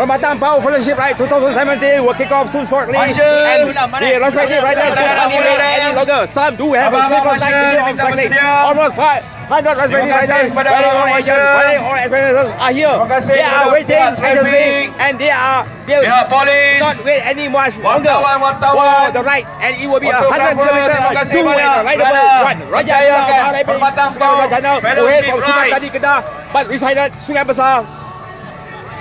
Permatang Power Fellowship Ride 2017 will kick off soon shortly. Marshal. And the respective riders do not delay any longer. Some do have a simple time to do minta cycling. Almost 500 respective Terima kasih riders, abang-abang all agents, very all experiences are here. They are waiting anxiously and they are they Pihak polis. not wait any much longer for the ride and it will be a 100 kilometer and banyak a rideable one. Raja RIP Power Channel who head Fellowship from Sungai Ride. Tadi Kedah but decided Sungai Besar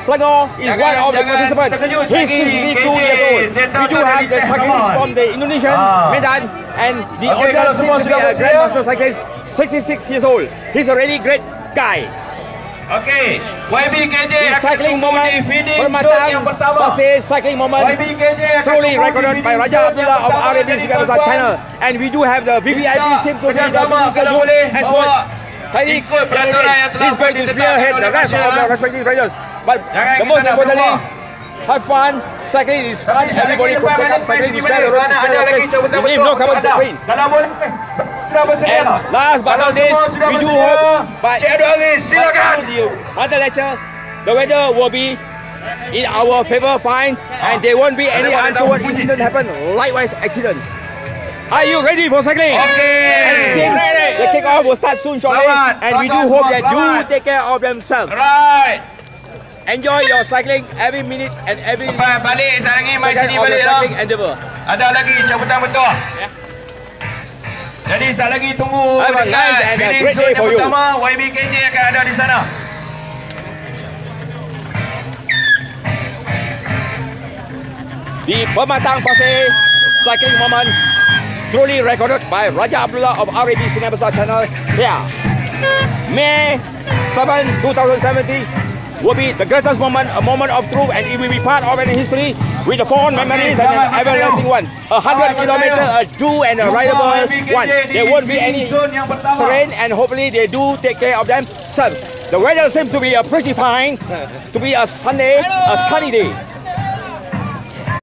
Selangor is Jangan- one of the participants. He's Syakir. 62 KJ. years old. We do have the cyclists from the Indonesian Ah. Medan and the older kalau seems to be a grandmaster cyclist, 66 years old. He's a really great guy. Okey, YBKJ cycling moment, yang pertama. Pasir cycling moment. YBKJ truly recorded by Raja Abdullah of. RAB Jadi, Sungai Besar tuan-tuan, channel and we do have the VVIP sim to be the kalau group as well. Tadi ikut peraturan yang telah he's going to spearhead the rest of the ah. respective riders. But the most importantly, have fun. Cycling is fun. Everybody could take up cycling is fair. The road is Kerana fair. ada You no carbon footprint. Kalau boleh sudah bersedia. And last but not least, we do hope by Aziz, silakan. Mother lecture, the weather will be in our favor fine and there won't be any untoward incident happen, likewise accident. Are you ready for cycling? Okay. And seems the kick-off will start soon shortly and we do hope that you take care of themselves. Right. Enjoy your cycling every minute and every balik lagi, mai second sini balik dah. cycling endeavour. Ada lagi cabutan betul. Jadi sekejap lagi tunggu Have dekat nice great zone day yang for you. pertama, YBKJ akan ada di sana. The Pematang Pasir cycling moment truly recorded by Raja Abdullah of RAB Sungai Besar Channel here. May 7, 2017 will be the greatest moment, a moment of truth and it will be part of an history with the fond memories and an everlasting one. A hundred kilometer, a do and a rideable one. There won't be any terrain and hopefully they do take care of themselves. The weather seems to be a pretty fine, to be a Sunday, a sunny day.